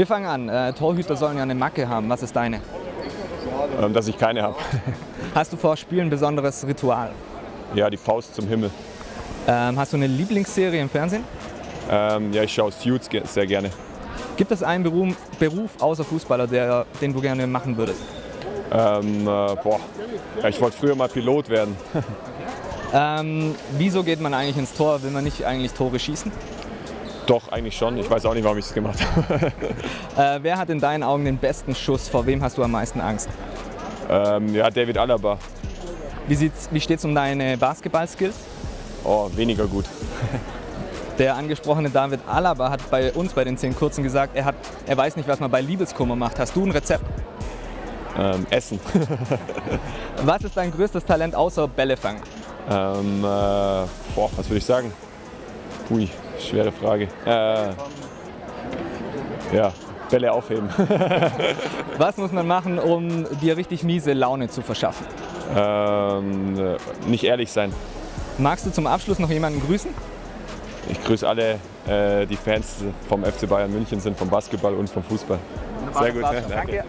Wir fangen an. Äh, Torhüter sollen ja eine Macke haben. Was ist deine? Ähm, dass ich keine habe. Hast du vor Spielen ein besonderes Ritual? Ja, die Faust zum Himmel. Ähm, hast du eine Lieblingsserie im Fernsehen? Ähm, ja, ich schaue Suits ge- sehr gerne. Gibt es einen Beruf, Beruf außer Fußballer, der, den du gerne machen würdest? Ähm, äh, boah, ja, ich wollte früher mal Pilot werden. Ähm, wieso geht man eigentlich ins Tor? Will man nicht eigentlich Tore schießen? Doch, eigentlich schon. Ich weiß auch nicht, warum ich es gemacht habe. Äh, wer hat in deinen Augen den besten Schuss? Vor wem hast du am meisten Angst? ähm, ja, David Alaba. Wie, sieht's, wie steht es um deine Basketball-Skills? Oh, weniger gut. Der angesprochene David Alaba hat bei uns bei den 10 Kurzen gesagt, er, hat, er weiß nicht, was man bei Liebeskummer macht. Hast du ein Rezept? Ähm, Essen. Was ist dein größtes Talent außer Bälle fangen? ähm, äh, boah, was würde ich sagen? Ui, schwere Frage. Äh, ja, Bälle aufheben. Was muss man machen, um dir richtig miese Laune zu verschaffen? ähm, äh, nicht ehrlich sein. Magst du zum Abschluss noch jemanden grüßen? Ich grüße alle, äh, die Fans vom FC Bayern München sind, vom Basketball und vom Fußball. Sehr gut. danke. Danke.